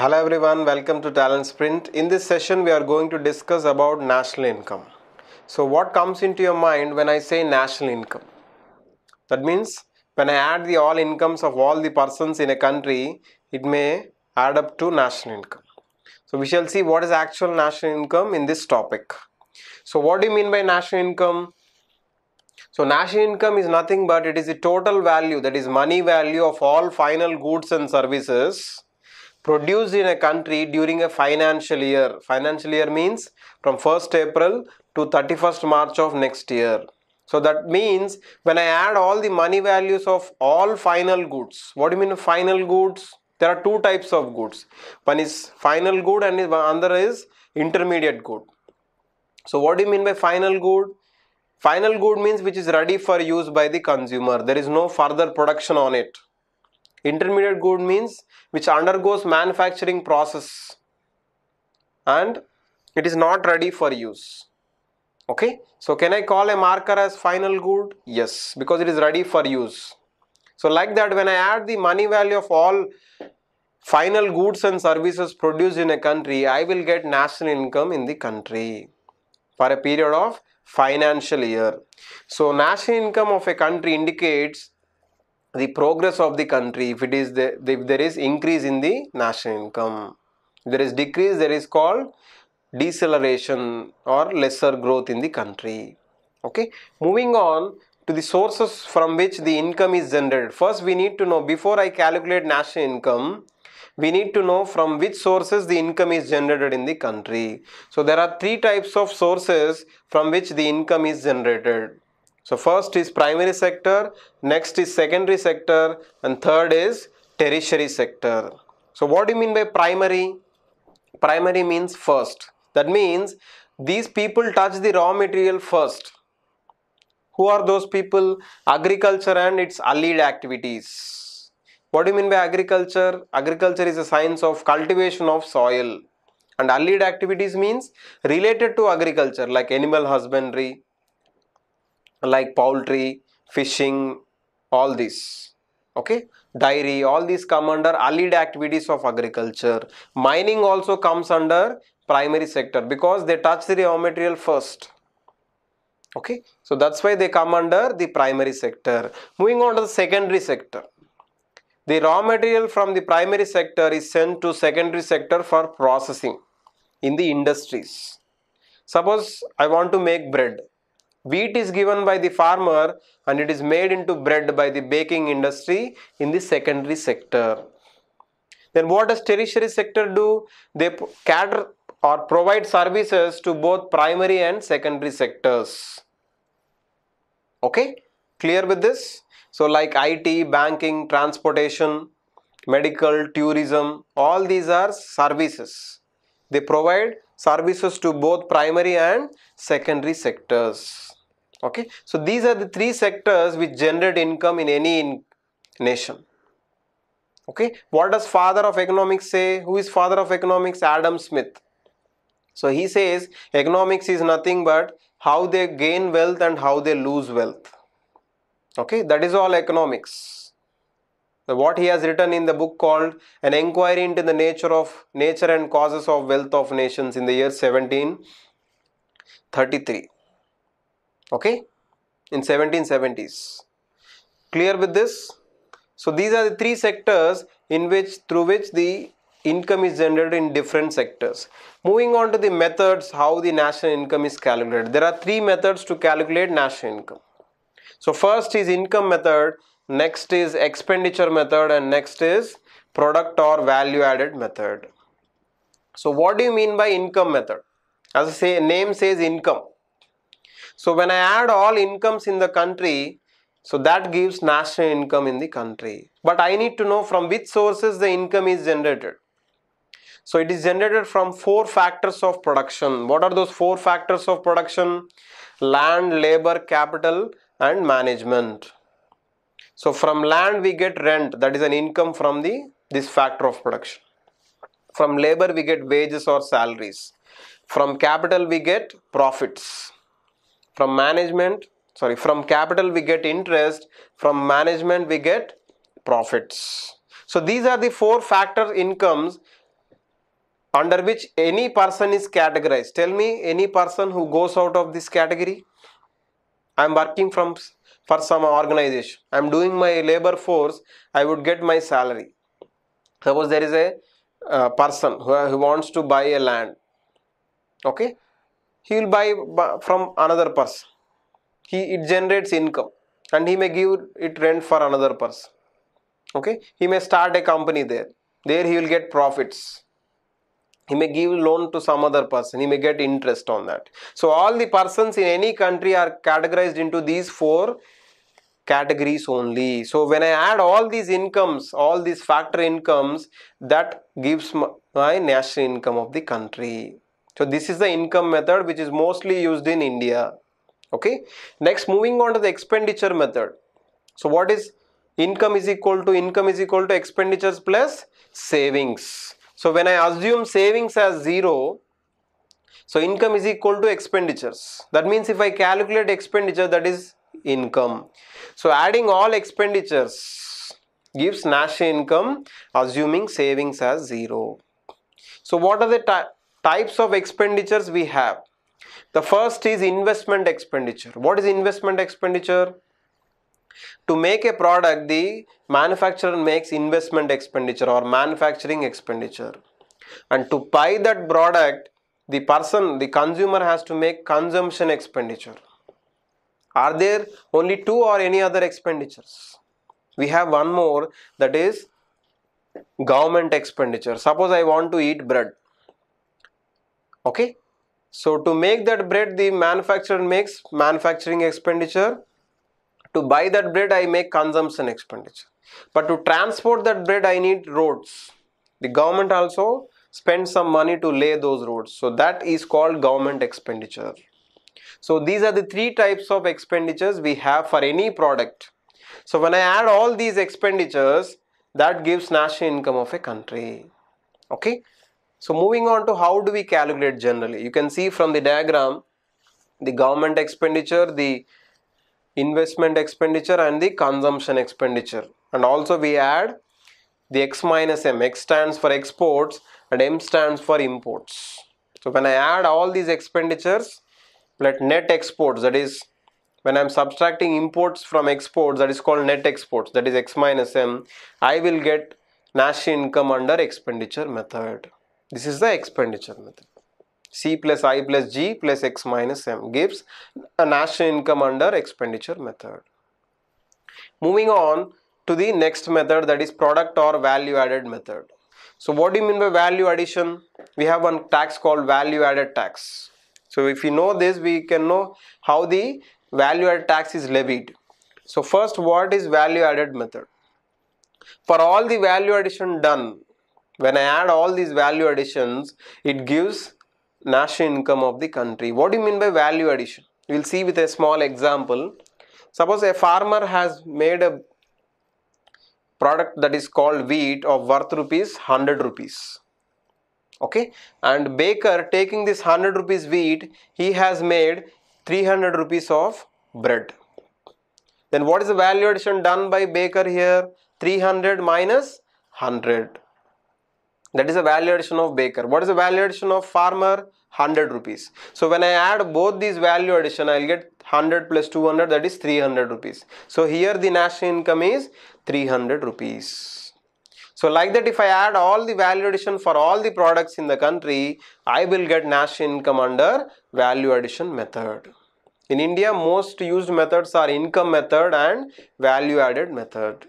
Hello everyone, welcome to TalentSprint. In this session, we are going to discuss about national income. So, what comes into your mind when I say national income? That means when I add the all incomes of all the persons in a country, it may add up to national income. So, we shall see what is actual national income in this topic. So, what do you mean by national income? So, national income is nothing but it is the total value that is money value of all final goods and services produced in a country during a financial year. Financial year means from 1st April to 31st March of next year. So that means when I add all the money values of all final goods, what do you mean final goods? There are two types of goods. One is final good and another is intermediate good. So what do you mean by final good? Final good means which is ready for use by the consumer. There is no further production on it intermediate good means which undergoes manufacturing process. And it is not ready for use. Okay? So can i call a marker as final good? Yes because it is ready for use. So like that when i add the money value of all final goods and services produced in a country i will get national income in the country for a period of financial year. So national income of a country indicates the progress of the country if it is the, if there is increase in the national income if there is decrease there is called deceleration or lesser growth in the country. Okay? Moving on to the sources from which the income is generated. First we need to know before i calculate national income we need to know from which sources the income is generated in the country. So there are three types of sources from which the income is generated so first is primary sector, next is secondary sector and third is tertiary sector. So what do you mean by primary? Primary means first. That means these people touch the raw material first. Who are those people? Agriculture and its allied activities. What do you mean by agriculture? Agriculture is a science of cultivation of soil. And allied activities means related to agriculture like animal husbandry, like poultry, fishing, all this. Okay, dairy, all these come under allied activities of agriculture. Mining also comes under primary sector because they touch the raw material first. Okay, so that's why they come under the primary sector. Moving on to the secondary sector. The raw material from the primary sector is sent to secondary sector for processing in the industries. Suppose I want to make bread Wheat is given by the farmer and it is made into bread by the baking industry in the secondary sector. Then what does tertiary sector do? They cater or provide services to both primary and secondary sectors. Okay, clear with this? So like IT, banking, transportation, medical, tourism, all these are services. They provide services to both primary and secondary sectors okay? So these are the three sectors which generate income in any in nation. Okay? What does father of economics say? Who is father of economics? Adam smith. So he says economics is nothing but how they gain wealth and how they lose wealth. Okay? That is all economics. What he has written in the book called an inquiry into the nature of nature and causes of wealth of nations in the year 1733 okay? In 1770s clear with this? So these are the three sectors in which through which the income is generated in different sectors. Moving on to the methods how the national income is calculated. There are three methods to calculate national income. So first is income method next is expenditure method and next is product or value added method. So what do you mean by income method? As I say name says income so when I add all incomes in the country, so that gives national income in the country. But I need to know from which sources the income is generated. So it is generated from four factors of production. What are those four factors of production? Land, labor, capital and management. So from land we get rent that is an income from the this factor of production. From labor we get wages or salaries. From capital we get profits from management sorry from capital we get interest from management we get profits so these are the four factor incomes under which any person is categorized. Tell me any person who goes out of this category. I am working from for some organization. I am doing my labor force. I would get my salary. Suppose there is a uh, person who, who wants to buy a land. Okay, he will buy from another person. He it generates income and he may give it rent for another person. Okay, he may start a company there. There he will get profits he may give loan to some other person he may get interest on that so all the persons in any country are categorized into these four categories only so when i add all these incomes all these factor incomes that gives my national income of the country so this is the income method which is mostly used in india okay next moving on to the expenditure method so what is income is equal to income is equal to expenditures plus savings so when I assume savings as 0, so income is equal to expenditures. That means if I calculate expenditure that is income. So adding all expenditures gives national income assuming savings as 0. So what are the types of expenditures we have? The first is investment expenditure. What is investment expenditure? To make a product, the manufacturer makes investment expenditure or manufacturing expenditure. And to buy that product, the person, the consumer has to make consumption expenditure. Are there only two or any other expenditures? We have one more that is government expenditure. Suppose I want to eat bread. Okay. So to make that bread, the manufacturer makes manufacturing expenditure to buy that bread, I make consumption expenditure. But to transport that bread, I need roads. The government also spends some money to lay those roads. So that is called government expenditure. So these are the three types of expenditures we have for any product. So when I add all these expenditures, that gives national income of a country. Okay. So moving on to how do we calculate generally? You can see from the diagram, the government expenditure, the investment expenditure and the consumption expenditure. And also we add the x minus m. X stands for exports and m stands for imports. So when i add all these expenditures let net exports that is when i'm subtracting imports from exports that is called net exports that is x minus m i will get national income under expenditure method this is the expenditure method C plus I plus G plus X minus M gives a national income under expenditure method. Moving on to the next method that is product or value added method. So what do you mean by value addition? We have one tax called value added tax. So if you know this we can know how the value added tax is levied. So first what is value added method? For all the value addition done when I add all these value additions it gives national income of the country. What do you mean by value addition? We will see with a small example. Suppose a farmer has made a product that is called wheat of worth rupees 100 rupees. Okay, and baker taking this 100 rupees wheat, he has made 300 rupees of bread. Then what is the value addition done by baker here? 300 minus 100 that is a value addition of baker. What is the value addition of farmer? 100 rupees. So when i add both these value addition i'll get 100 plus 200 that is 300 rupees. So here the national income is 300 rupees. So like that if i add all the value addition for all the products in the country i will get national income under value addition method. In india most used methods are income method and value added method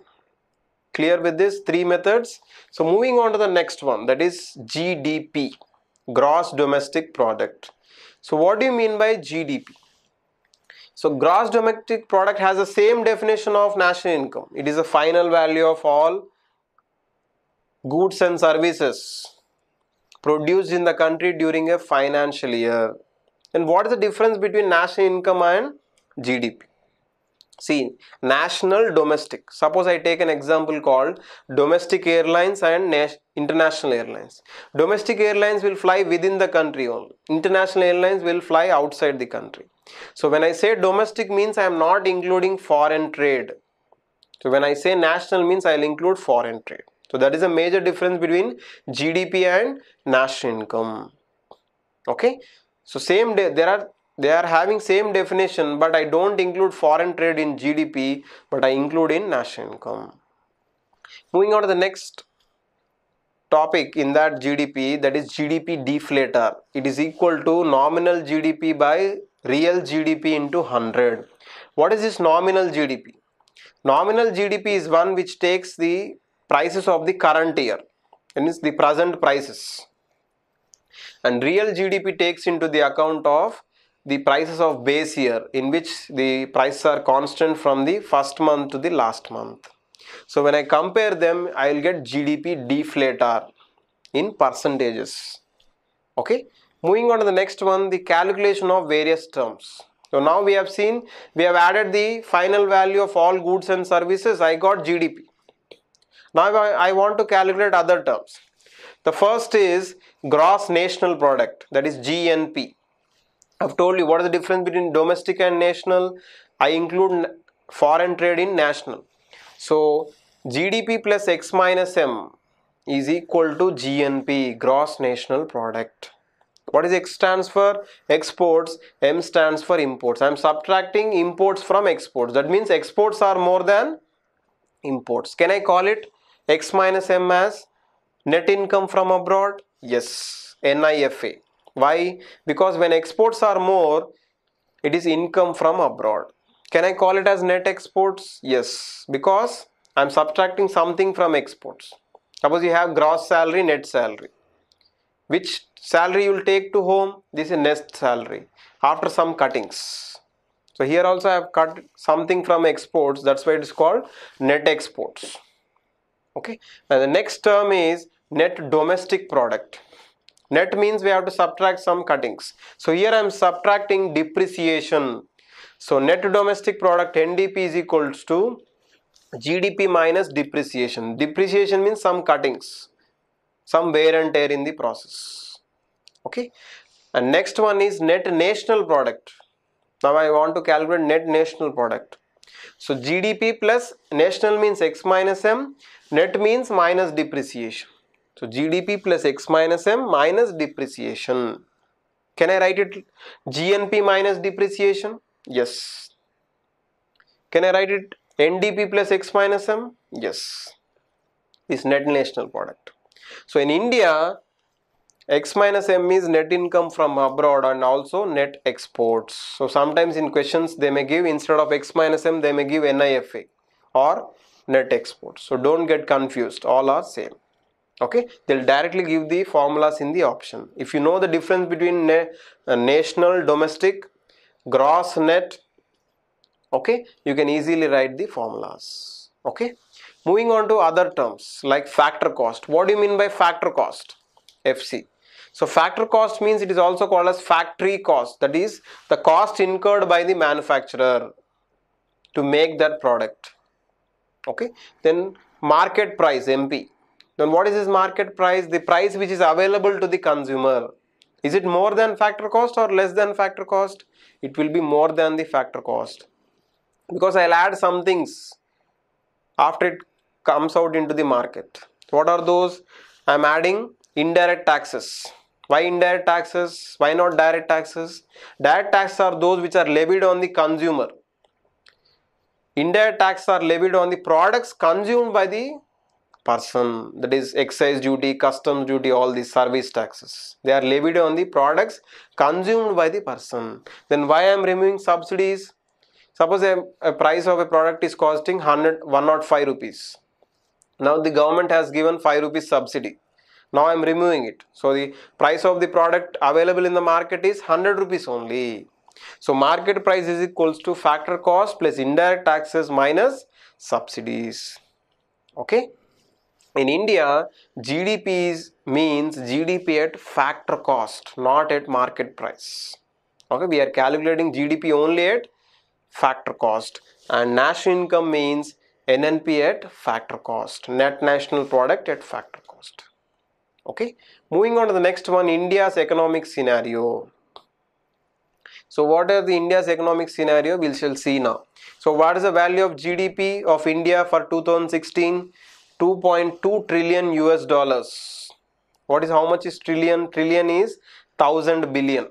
Clear with this three methods? So moving on to the next one that is GDP, gross domestic product. So what do you mean by GDP? So gross domestic product has the same definition of national income. It is the final value of all goods and services produced in the country during a financial year. And what is the difference between national income and GDP? See, national domestic. Suppose I take an example called domestic airlines and international airlines. Domestic airlines will fly within the country only. International airlines will fly outside the country. So when I say domestic means I am not including foreign trade. So when I say national means I will include foreign trade. So that is a major difference between GDP and national income. Okay. So same day there are they are having same definition but I don't include foreign trade in GDP but I include in national income. Moving on to the next topic in that GDP that is GDP deflator. It is equal to nominal GDP by real GDP into 100. What is this nominal GDP? Nominal GDP is one which takes the prices of the current year and is the present prices and real GDP takes into the account of the prices of base year in which the prices are constant from the first month to the last month. So when I compare them, I will get GDP deflator in percentages. Okay. Moving on to the next one, the calculation of various terms. So now we have seen, we have added the final value of all goods and services. I got GDP. Now I want to calculate other terms. The first is gross national product that is GNP. I've told you what is the difference between domestic and national. I include foreign trade in national. So GDP plus X minus M is equal to GNP, gross national product. What is X stands for? Exports, M stands for imports. I am subtracting imports from exports. That means exports are more than imports. Can I call it X minus M as net income from abroad? Yes, NIFA. Why? Because when exports are more, it is income from abroad. Can I call it as net exports? Yes, because I am subtracting something from exports. Suppose you have gross salary, net salary. Which salary you will take to home? This is net salary after some cuttings. So here also I have cut something from exports. That's why it is called net exports. Okay. Now the next term is net domestic product. Net means we have to subtract some cuttings. So here I am subtracting depreciation. So net domestic product NDP is equals to GDP minus depreciation. Depreciation means some cuttings, some wear and tear in the process. Okay. And next one is net national product. Now I want to calculate net national product. So GDP plus national means X minus M, net means minus depreciation. So GDP plus X minus M minus depreciation. Can I write it GNP minus depreciation? Yes. Can I write it NDP plus X minus M? Yes. Is net national product. So in India, X minus M is net income from abroad and also net exports. So sometimes in questions they may give instead of X minus M they may give NIFA or net exports. So don't get confused. All are same. Okay. They'll directly give the formulas in the option. If you know the difference between na uh, national, domestic, gross, net okay? You can easily write the formulas. Okay? Moving on to other terms like factor cost. What do you mean by factor cost? Fc so factor cost means it is also called as factory cost. That is the cost incurred by the manufacturer to make that product. Okay? Then market price mp then what is this market price the price which is available to the consumer is it more than factor cost or less than factor cost it will be more than the factor cost because I'll add some things after it comes out into the market. What are those? I'm adding indirect taxes. Why indirect taxes? Why not direct taxes? Direct taxes are those which are levied on the consumer. Indirect taxes are levied on the products consumed by the person that is excise duty, customs duty, all these service taxes. They are levied on the products consumed by the person. Then why I am removing subsidies? Suppose a, a price of a product is costing 100, 105 rupees. Now the government has given 5 rupees subsidy. Now I am removing it. So the price of the product available in the market is 100 rupees only. So market price is equals to factor cost plus indirect taxes minus subsidies. Okay. In India, GDP means GDP at factor cost, not at market price. Okay, we are calculating GDP only at factor cost and national income means NNP at factor cost, net national product at factor cost. Okay, moving on to the next one, India's economic scenario. So what are the India's economic scenario? We shall see now. So what is the value of GDP of India for 2016? 2.2 trillion US dollars. What is how much is trillion? Trillion is thousand billion.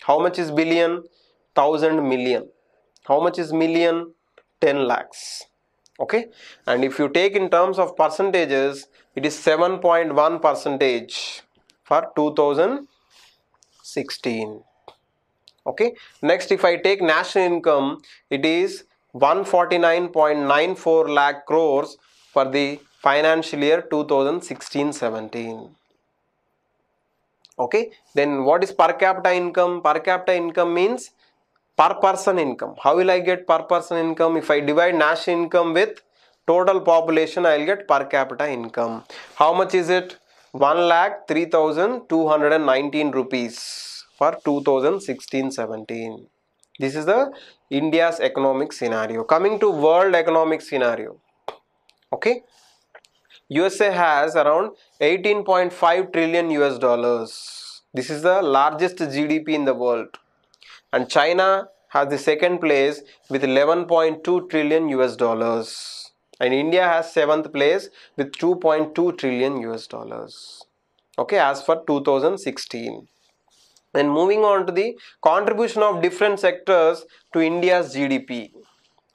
How much is billion? Thousand million. How much is million? 10 lakhs. Okay, and if you take in terms of percentages, it is 7.1 percentage for 2016 okay next if i take national income it is 149.94 lakh crores for the financial year 2016-17 okay then what is per capita income per capita income means per person income how will i get per person income if i divide national income with total population i will get per capita income how much is it 1 lakh 3219 rupees for 2016-17. This is the India's economic scenario. Coming to world economic scenario. Okay. USA has around 18.5 trillion US dollars. This is the largest GDP in the world. And China has the second place with 11.2 trillion US dollars. And India has seventh place with 2.2 trillion US dollars. Okay, as for 2016. Then moving on to the contribution of different sectors to India's GDP.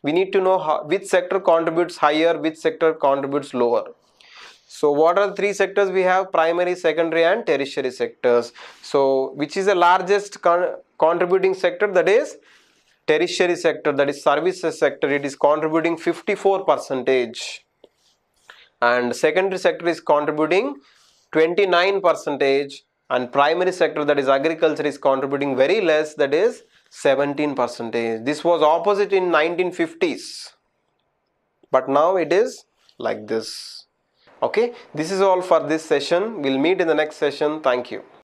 We need to know how, which sector contributes higher, which sector contributes lower. So what are the three sectors we have? Primary, secondary and tertiary sectors. So which is the largest con contributing sector? That is tertiary sector, that is services sector. It is contributing 54 percentage. And secondary sector is contributing 29 percentage and primary sector that is agriculture is contributing very less that is 17 percentage this was opposite in 1950s but now it is like this okay? This is all for this session. We'll meet in the next session. Thank you